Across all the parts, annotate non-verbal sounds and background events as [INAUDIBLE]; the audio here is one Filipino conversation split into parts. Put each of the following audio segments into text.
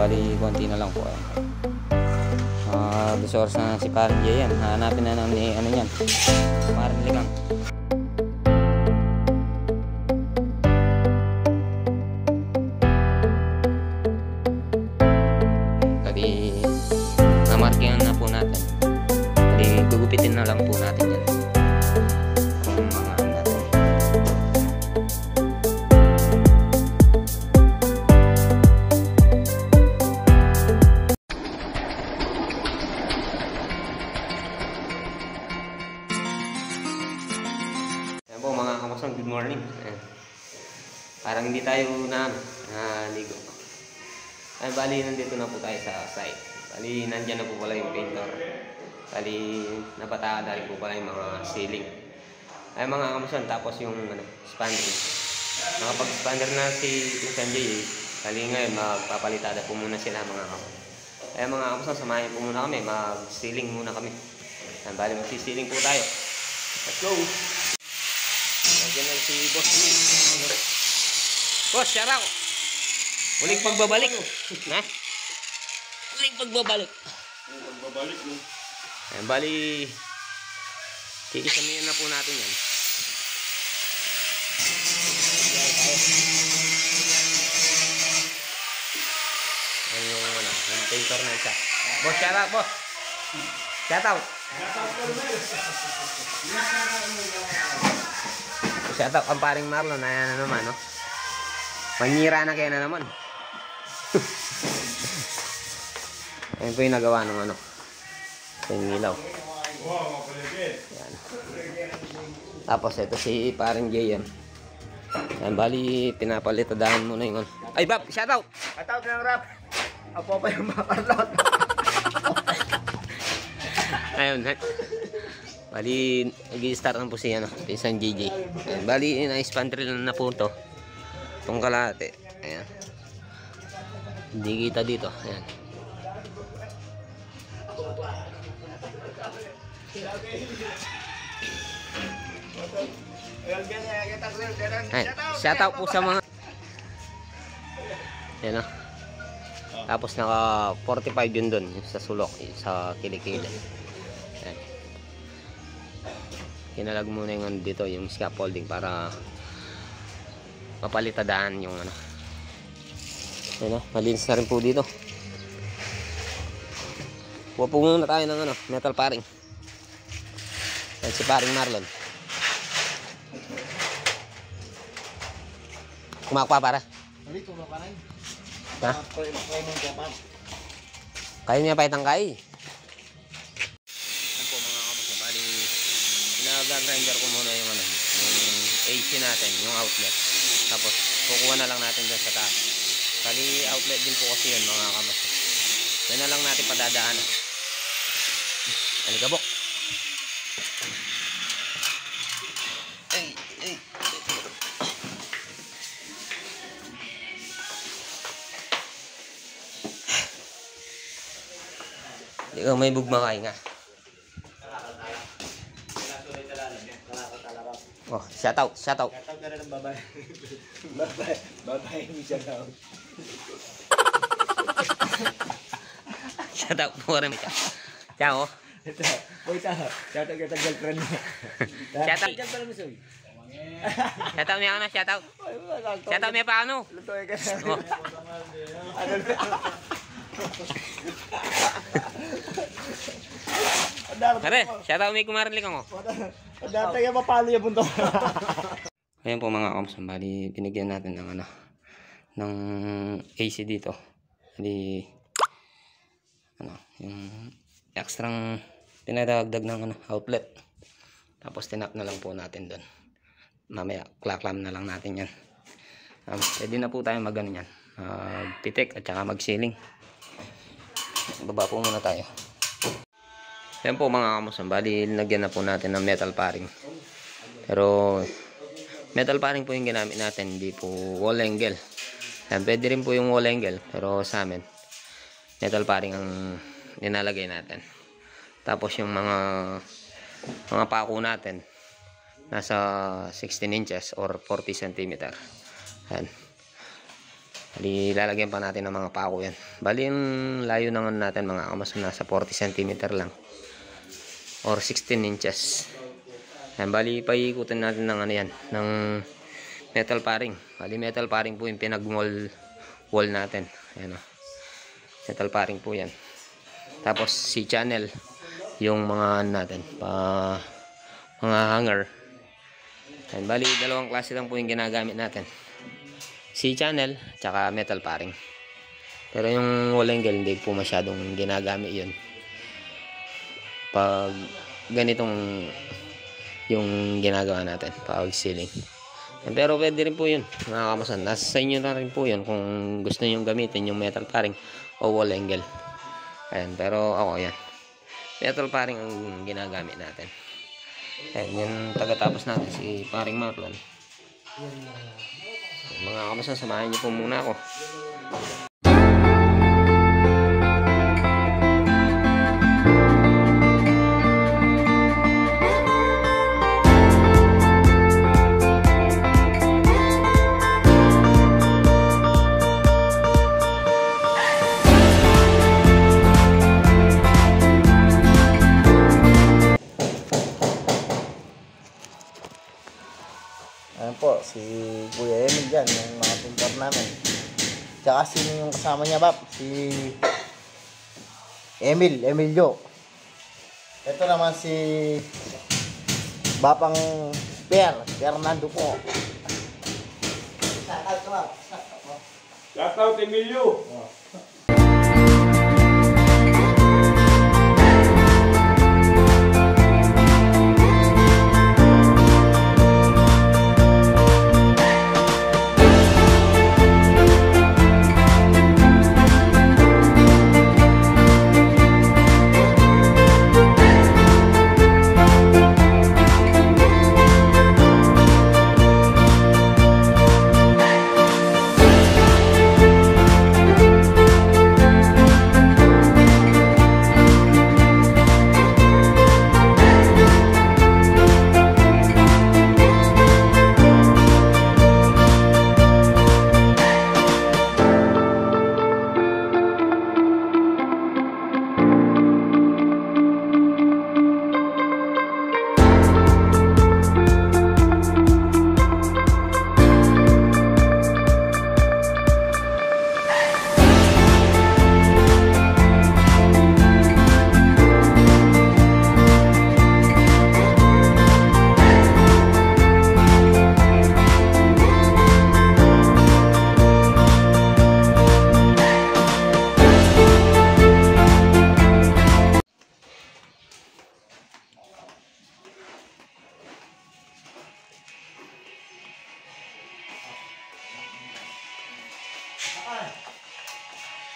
bali konti na lang po. Ayan. Uh, dos oras na si Parang Jay yan. Hanapin na lang ni ano yan. Parang Ligang. Kamasang, tapos yung ano, spandery. Nakapag-spanner na si Pinsan Jay. eh. Bali ngayon, magpapalitada po muna sila mga kamasang. Ay, mga kamasang, samahin po muna kami. Mag-ceiling muna kami. Ayan, bali, magsisiling po tayo. Let's go! Nandiyan na si Boss Lee. Boss, shout out! Muling pagbabalik. Na? Muling pagbabalik. Pagbabalik mo. Ayan, bali, kikisamihan na po natin yan. Yung, painter na isa. Boss, shout out, boss. Shout out. Shout out ang paring Marlon. Ayan na naman, no? Mangira na kaya na naman. [LAUGHS] Ayan po yung nagawa ng ano. Ito yung ilaw. Ayan. Tapos ito si paring Jay yan. Ayan, bali, pinapalitadahan muna yung ano. Ay, Bab, shout out! Atawag ng rap. Apo pa yung mga karlot. [LAUGHS] Ayun, ha? Bali, nag-start na po si ano, isang JJ. Ayan, bali, na-spandrel na po ito. Itong kalate. Ayan. Hindi kita dito. Ayan. Ayan. Shout out po sa mga Ayan o. Tapos naka 45 yun dun sa sulok, sa kilikili. Ayan. Kinalag muna yung ano dito, yung scaffolding para mapalitadaan yung ano. Ayan o, malinis na rin po dito. Kuha po muna tayo ng ano, metal paring. Ayan si paring Marlon. Kumakpa para. Dito mo ka rin. Ha? Japan. Kaya niya pa itang kay. Po mga kamusta. Bali, pinag-grinder ko muna yung ano, yung AC natin, yung outlet. Tapos, kukuha na lang natin dyan sa taas. Bali, outlet din po kasi yun mga kamusta. Yan na lang natin padadaanan. Alikabok. Ikaw may bugmakay nga. Oh, shout out, shout out. Atawag ka rin ng babae. [LAUGHS] babae. Babae mo siya daw. Shout out po rin ka. Ciao. Wait ah. Shout out kita girlfriend mo. [LAUGHS] Shout out. Shout out mo soy. Shout out niya ano, shout out. Shout out niya pa ano. Lutoy ka na. Oh. [LAUGHS] Ano Pare, shout out may kumarili kang oh. Dati ka mapalo yung punto. Ayan po mga oms, bali binigyan natin ng ano ng AC dito. Bali ano, yung extrang pinadagdag ng ano, outlet. Tapos tinap na lang po natin doon. Mamaya klaklam na lang natin 'yan. Um, pwede na po tayo mag ano yan. Magpitik at saka mag-ceiling. Baba po muna tayo. Yan po mga kamusan. Bali, lagyan na po natin ng metal paring. Pero, metal paring po yung ginamit natin. Hindi po wall angle. Yan, pwede rin po yung wall angle. Pero sa amin, metal paring ang nilalagay natin. Tapos yung mga mga pako natin, nasa 16 inches or 40 centimeter. Yan. Bali, lalagyan pa natin ng mga pako yan. Bali, yung layo ano natin mga kamas nasa 40 cm lang. Or 16 inches. Yan, bali, paikutin natin ng ano yan, ng metal paring. Bali, metal paring po yung pinag-wall wall natin. Ayan o. Metal paring po yan. Tapos, si channel, yung mga ano natin, pa, mga hanger. Yan, bali, dalawang klase lang po yung ginagamit natin. C-channel, tsaka metal paring. Pero yung wall angle, hindi po masyadong ginagamit yun. Pag ganitong yung ginagawa natin, pag ceiling. Yan, Pero pwede rin po yun, mga kamasan. Nasa sa inyo na rin po yun kung gusto nyo gamitin yung metal paring o wall angle. Ayan, pero ako yan. Metal paring ang ginagamit natin. Ayan, yung tagatapos natin si paring Marlon. Mga kamasan, samahan niyo po muna ako. Po, si Kuya Emil dyan, yung mga pintor namin. Tsaka sino yung kasama niya, Bap? Si Emil, Emilio. Ito naman si Bapang Per, Fernando po. Shout out Emilio.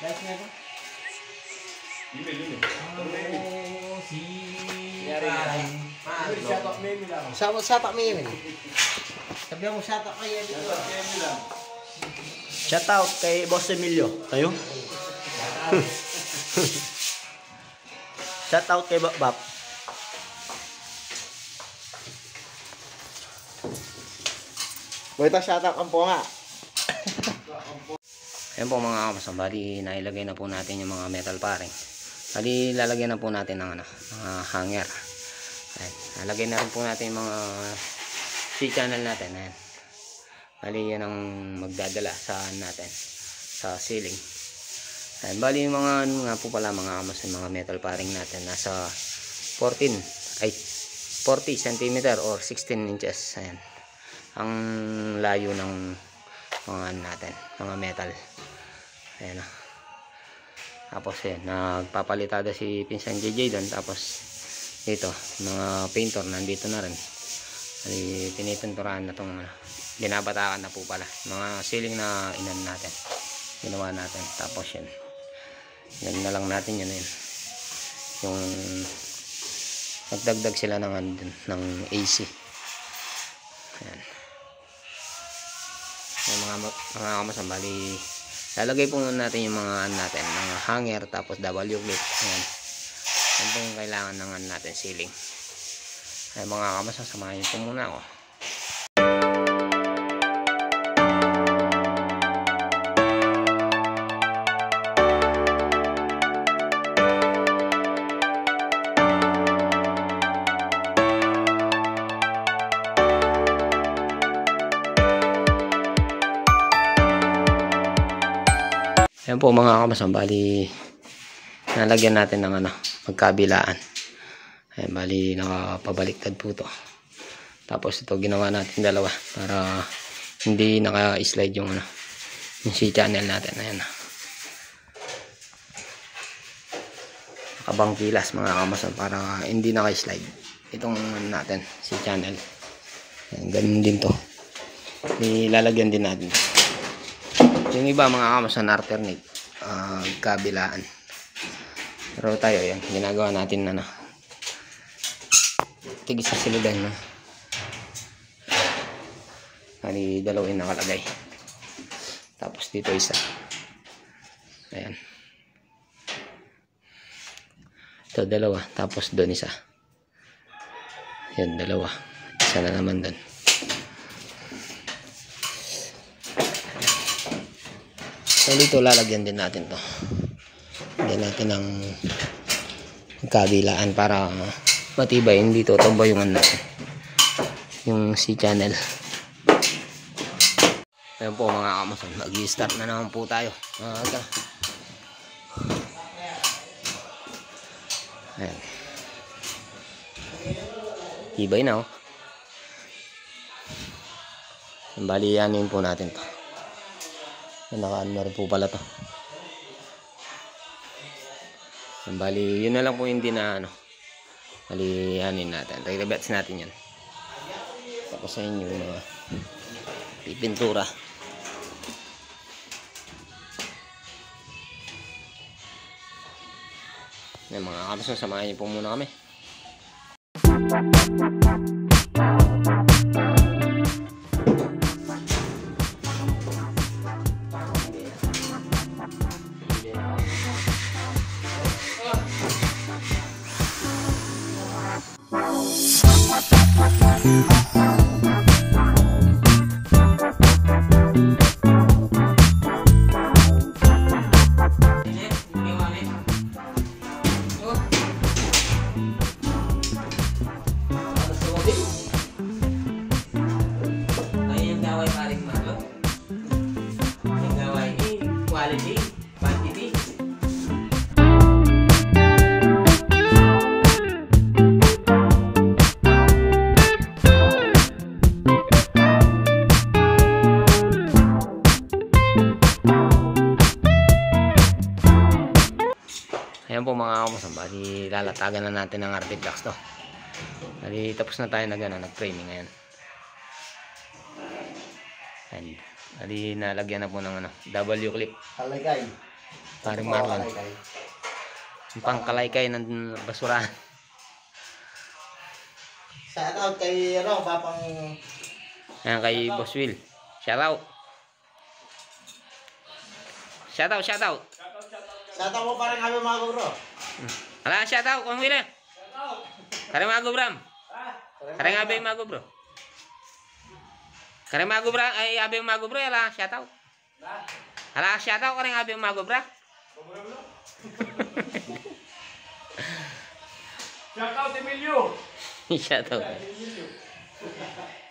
Guys, nga ba? Emil, Emil. Shoutout mo Emil lang. Shoutout mo Emil. Sabi mo shoutout kay Emil. Shoutout kay Boss Emilio. Tayo? shoutout kay Bap Bap. Boy, ito shoutout ang po nga. Ayan po mga kamasang, bali nailagay na po natin yung mga metal paring. Bali lalagyan na po natin ng ano, mga hanger. Ayan, lalagay na rin po natin yung mga C-channel natin. Ayan. Bali yan ang magdadala sa ano natin, sa ceiling. Ayan, bali yung mga ano nga po pala mga kamasang, mga metal paring natin nasa 14, ay 40 cm or 16 inches. Ayan. Ang layo ng mga ano natin, mga metal. Ayan na. Tapos yun, nagpapalitada si Pinsan JJ doon. Tapos dito, mga painter nandito na rin. Ay, pinipinturahan na itong binabatakan na po pala. Mga ceiling na inan natin. Ginawa natin. Tapos yun. Yan na lang natin yun. yun. Yung nagdagdag sila ng, ano ng AC. Ayan. Yung mga mga kamasang bali lalagay po natin yung mga ano natin mga hanger tapos W clip ayan. Yan po yung kailangan ng ano natin ceiling. Ay mga kamasang samahan nyo po muna ako Ayan po mga kamasan, bali nalagyan natin ng ano, magkabilaan. Ayan, bali nakapabaliktad po to. Tapos ito ginawa natin dalawa para hindi naka-slide yung ano, yung C channel natin. Ayan. Nakabangkilas mga kamasan para hindi naka-slide. Itong ano natin, C channel. Ayan, ganun din to. Nilalagyan din natin. Yung iba mga kamasan alternate, ah, kabilaan. Pero tayo, yan, ginagawa natin na na. Tigis sa siligan na. Kali dalawa yung nakalagay. Tapos dito isa. Ayan. Ito dalawa. Tapos doon isa. Yan dalawa. Isa na naman doon. So dito lalagyan din natin to. Lagyan natin ng kabilaan para matibay. Hindi to tumba yung ano. Yung C channel. Ayan po mga kamason. Mag-start na naman po tayo. Mga ito. Ayan. Tibay na oh. Bali yanin po natin to. Naka-ano na rin po pala to. Bali, yun na lang po hindi na ano. Bali, natin. Re-rebets natin yan. Tapos sa yung mga pipintura. Yan mga kapason, samahan niyo po muna kami. Natin ng artifacts to. Bali tapos na tayo nag, ano, nag-training ngayon. Ayan. Bali nalagyan na po ng ano, W clip. Kalagay. Paring Oo, Marlon. kalagay. Yung pangkalaykay ng basurahan. Shout out kay ano, Papang Ayan kay Boss Will. Shout out. Shout out, shout out. Shout out mo pa rin kami mga bro. Ala, shout out, Kung Will. Kare mga gubram. Kare nga ba yung mga gubro? Kare mga gubra, ay abe yung mga gubro, ala, shout out. Ala, shout out, kare nga ba yung mga gubra? Shout out Emilio! [LAUGHS]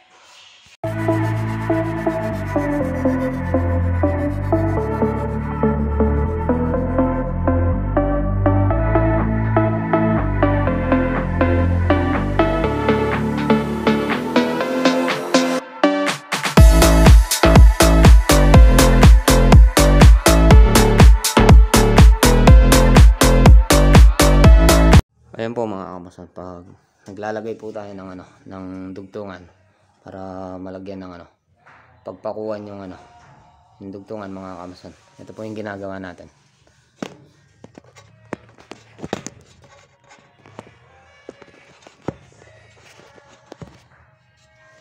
kamasan, pag naglalagay po tayo ng ano, ng dugtungan para malagyan ng ano, pagpakuan yung ano, yung dugtungan mga kamasan. Ito po yung ginagawa natin.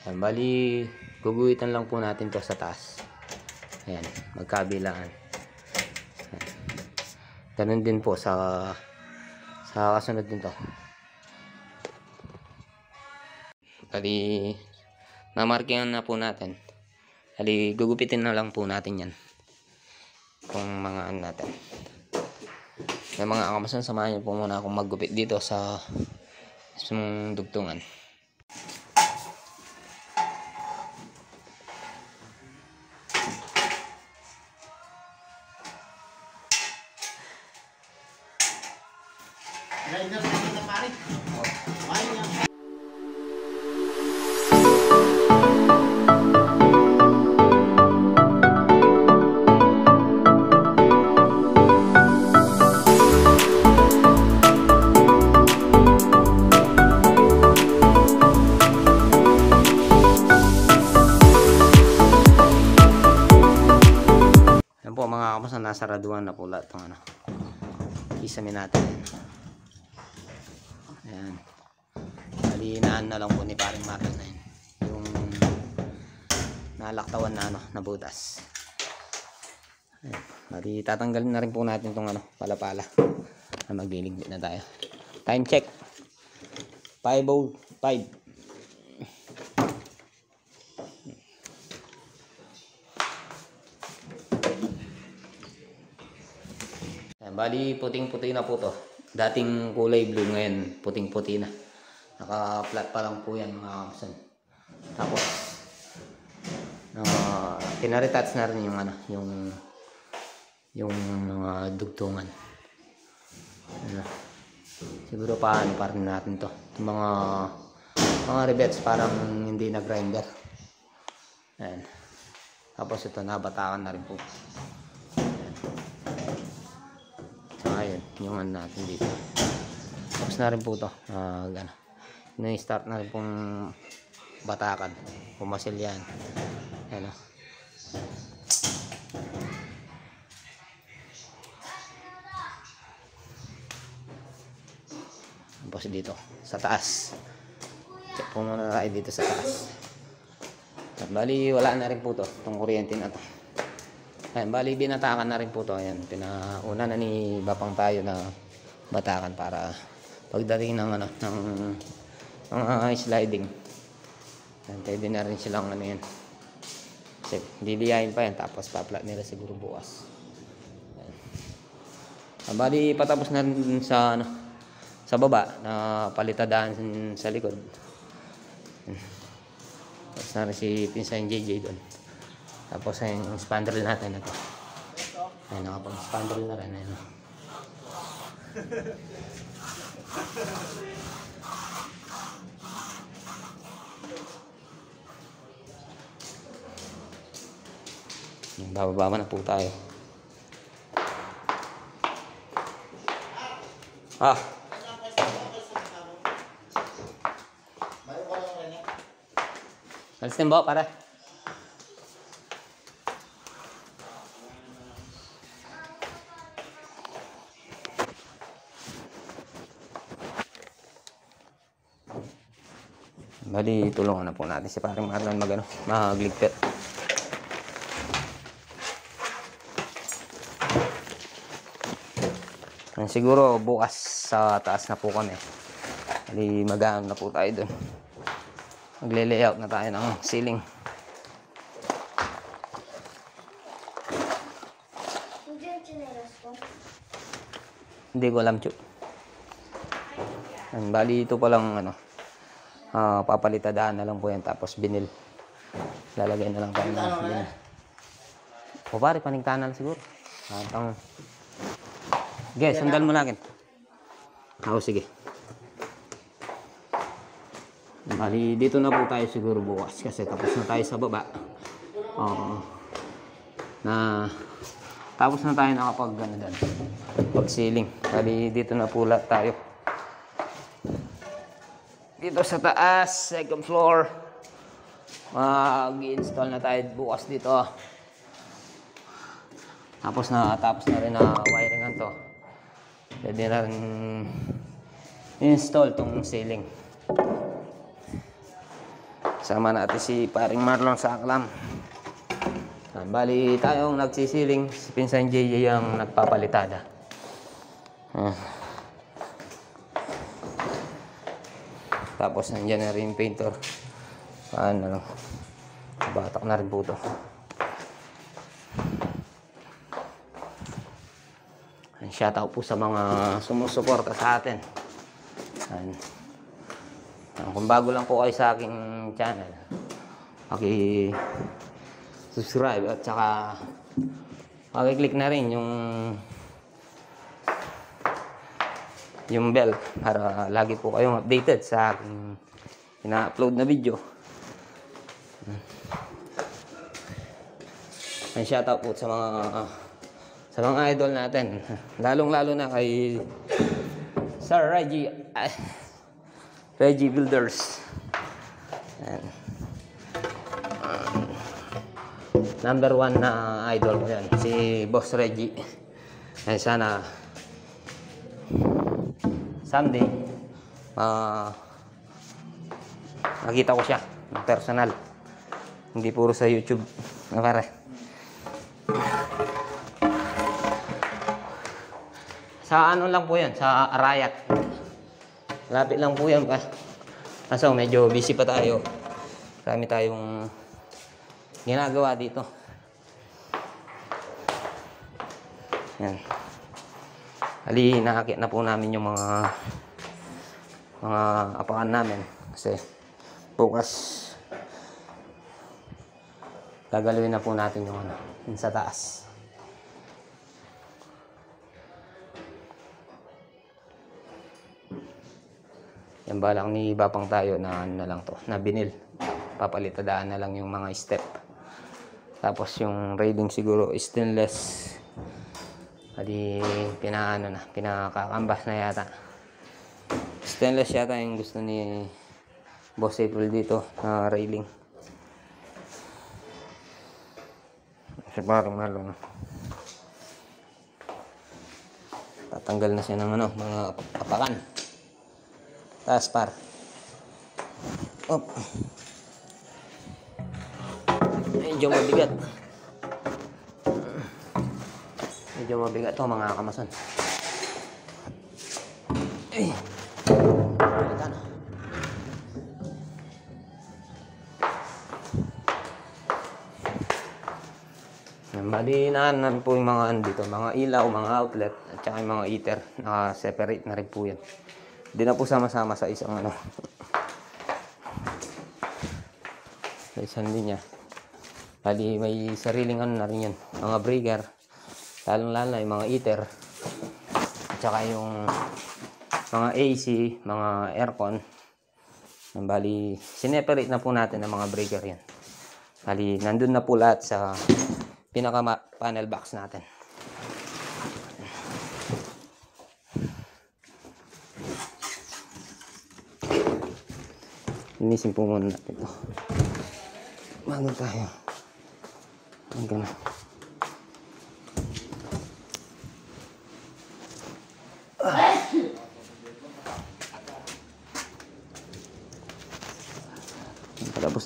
Ayan, bali, guguhitan lang po natin to sa taas. Ayan, magkabilaan. Ayan. Ganun din po sa sa kasunod nito. Bali, namarkingan na po natin. Bali, gugupitin na lang po natin yan. Kung mga ano natin. May mga kamasan, samahan niyo po muna akong maggupit dito sa isang dugtungan. Isamin natin. Ayan. Halinaan na lang po ni paring Marlon na yun. Yung nalaktawan na ano, na butas. Ayan. Tatanggalin na rin po natin itong ano, palapala. Na magliligpit na tayo. Time check. 5.05. Bali puting-puti na po to. Dating kulay blue ngayon, puting-puti na. Naka-flat pa lang po yan mga kamusan. Tapos, uh, pinaretouch na rin yung ano, yung yung mga dugtungan. Ano, siguro paano pa rin natin to. Yung mga mga rivets parang hindi na grinder. Ayan. Tapos ito nabatakan na rin po. Ayun, yung ano natin dito. Tapos na rin po to. Uh, ano, na-start na rin pong batakan. Pumasil yan. Ayan o. Tapos dito, sa taas. Check po muna dito sa taas. At bali, wala na rin po to. Itong kuryente na to. Ayan, bali binatakan na rin po to. Ayan, pinauna na ni Bapang tayo na batakan para pagdating ng ano, ng mga sliding. Ayan, pwede na rin silang ano yan. Kasi liliyahin pa yan, tapos paplat nila siguro bukas. Ayan. Ah, bali, patapos na rin sa ano, sa baba na palitadaan sa likod. Tapos na rin si Pinsan JJ doon. Tapos ayun, yung spandrel natin na to. Ayun, nakapag-spandrel na rin. Yung bababa na po tayo. Ah, Balik ko lang rin alis din ba para? Bali, tulungan na po natin si paring Marlon mag ano, magligpit. Yan, siguro bukas sa taas na po kami. Bali, mag na po tayo dun. Magle-layout na tayo ng ceiling. Hindi ko. Alam. Yan, bali, ito pa lang, ano, ah papalitadaan na lang po yan, tapos binil. Lalagay na lang tayo ng binil. O pare, panigtanan siguro. Ah, tang... Sige, sandal mo lang akin. Oo, sige. Bali, dito na po tayo siguro bukas kasi tapos na tayo sa baba. Oo. Na tapos na tayo nakapag ano dyan, pag ceiling. Bali, dito na po lahat tayo. Dito sa taas, second floor. Mag-install na tayo bukas dito. Tapos na tapos na rin na wiringan to. Pwede na rin install tong ceiling. Sama natin si paring Marlon sa aklam. Bali tayong nagsisiling, si Pinsan JJ ang nagpapalitada. Ah. Tapos nandiyan na rin yung painter. Paano lang. Batak na rin po to. Shoutout po sa mga sumusuporta sa atin. Ah, Kung bago lang po kayo sa aking channel, paki subscribe at saka paki-click na rin yung yung bell para lagi po kayong updated sa ina-upload na video. Ay shoutout po sa mga sa mga idol natin. Lalong-lalo na kay Sir Reggie ah, Reggie Builders. Ayan. Um, number one na idol ko yan, si Boss Reggie. Ay sana someday ah nakita ko siya personal. Hindi puro sa YouTube. Na pare. Sa ano lang po yan, sa Arayat. Lapit lang po yan. Kaso medyo busy pa tayo. Marami tayong ginagawa dito. Yan. Ali, nakakit na po namin yung mga mga apakan namin. Kasi bukas gagalawin na po natin yung ano, yung sa taas. Yan balak ni Bapang tayo na ano na lang to, na binil. Papalitadaan na lang yung mga step. Tapos yung railing siguro stainless. Adi pinaano na, pinakakambas na yata. Stainless yata yung gusto ni Boss April dito na railing. Kasi parang malo na. Tatanggal na siya ng ano, mga apakan. Taas par. Op. Medyo mabigat. Medyo mabigat to mga kamason. Ay. Ito na. Bali naanan po yung mga ano dito, mga ilaw, mga outlet, at saka yung mga heater. Naka-separate na rin po yan. Hindi na po sama-sama sa isang ano. [LAUGHS] Sa isang linya. Bali may sariling ano na rin yan. Mga breaker. Lalong-lalo na yung mga heater. At saka yung mga AC, mga aircon. Bali, sineperate na po natin ang mga breaker yan. Bali, nandun na po lahat sa pinaka panel box natin. Linisin po muna natin ito. Bago tayo. Hanggang na.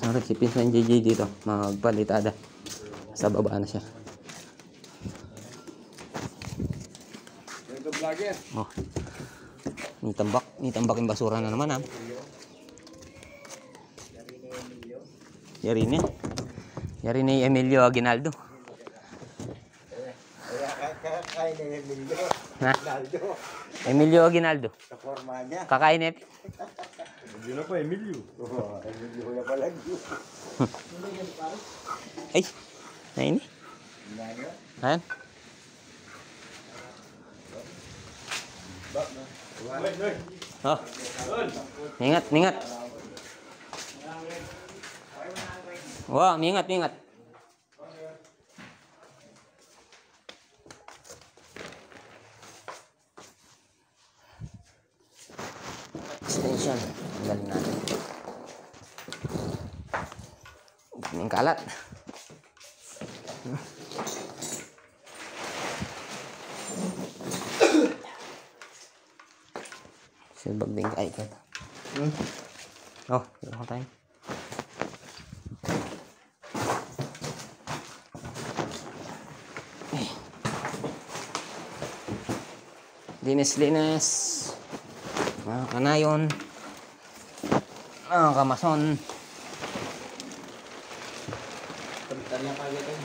Patapos na rin si Pinsan JJ dito. Magpalitada. Sa baba na siya. Oh. Ni tambak, ni tambak yung basura na naman ah. Yari ni. Yari ni Emilio Aguinaldo. Kakain ni Emilio. Ha? Naldo. Emilio Aguinaldo. Sa forma niya. Kakain eh. Na pa, Emilio. Oo, Emilio na pala yun. Ay. Na ini. Ayan. Oh. Ingat, ingat. Wah, ingat, ingat. Extension. Tanggalin natin. Yung kalat. Silbag din ka ito. Hmm? Oh, ko tayo. Linis-linis. Mga kanayon. Mga kamason. Palitan lang kagad yun.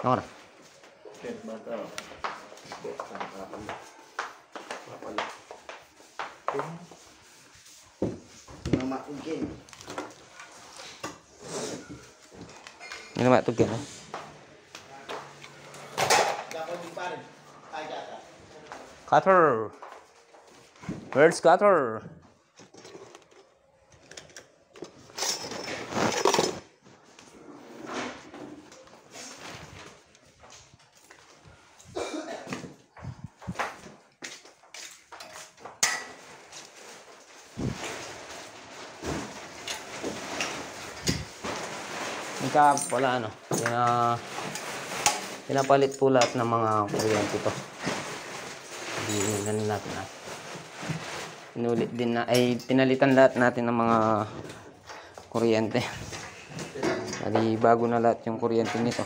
Nora. Kaya bata. Papala. Mama ugin. Ini naman ito gano'n. Dapat di pa rin. Ay, kaka. Cutter. Ika wala ano. Pina, pinapalit po lahat ng mga kuryente to. Hindi natin na. Pinulit din na, ay pinalitan lahat natin ng mga kuryente. Bali, bago na lahat yung kuryente nito.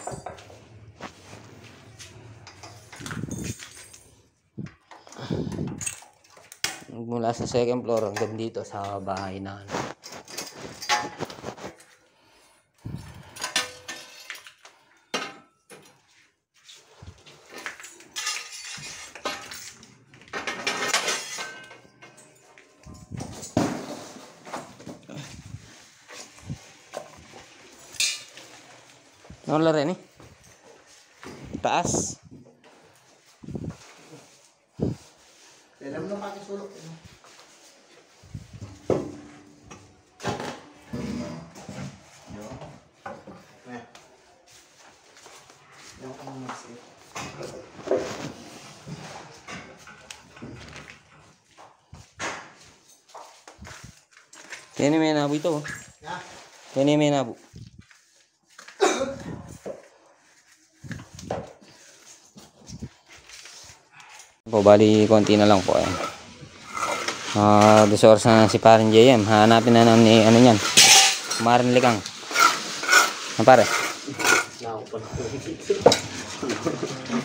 Mula sa second floor hanggang dito sa bahay na ano. Wala rin eh. Taas. Alam mo kaki sulok. Yan yung may nabo ito. oh. Ha? Yan yung may nabo. Po, bali, konti na lang po. Ayan. Ah, dos oras na si Parin JM. Hanapin na naman ni, ano yan. Marin Ligang. Ano pare?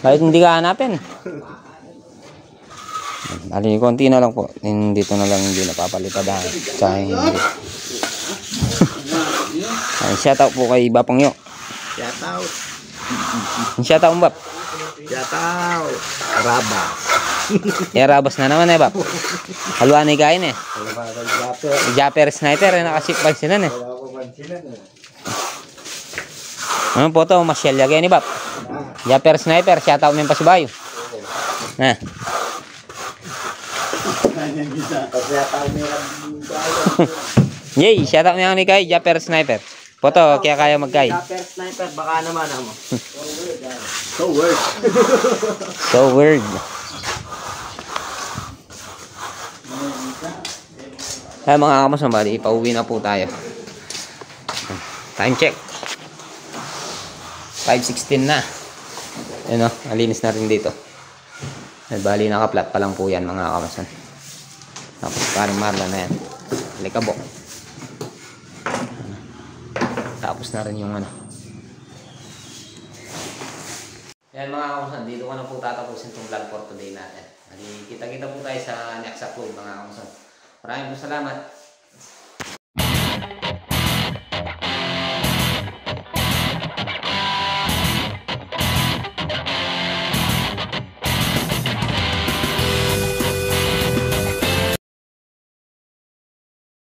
Kahit hindi ka hanapin. Bali, konti na lang po. Dito na lang hindi napapalitadahan. Tsaka hindi. [LAUGHS] Ay, shout out po kay Bapang Yo. Shout out. Shout out mo, Bap. Shout out. Raba. Eh, rabas na naman eh, Bap. Haluan na kain eh. Japper? Sniper, eh, nakasip pa sila eh. Wala ko pansinan eh. Ano po to, masyal yagay ni Bap. Ah, Japper sniper, shout out mo yung pasibayo. Eh, yay, shout out mo yung ni kay, Japper sniper. Poto, kaya kaya magkay. Japper sniper, baka naman ako. [LAUGHS] So weird. So weird. Kaya mga kamos bali, pauwi na po tayo. Time check. 5.16 na. Ano, malinis na rin dito. At bali, nakaplat pa lang po yan mga kamasan. Tapos parang marla na yan. Likabok. Tapos na rin yung ano. Yan mga kamusan, dito ko na po tatapusin itong vlog for today natin. Hindi, kita-kita po tayo sa next upload mga kamusan. Maraming po salamat.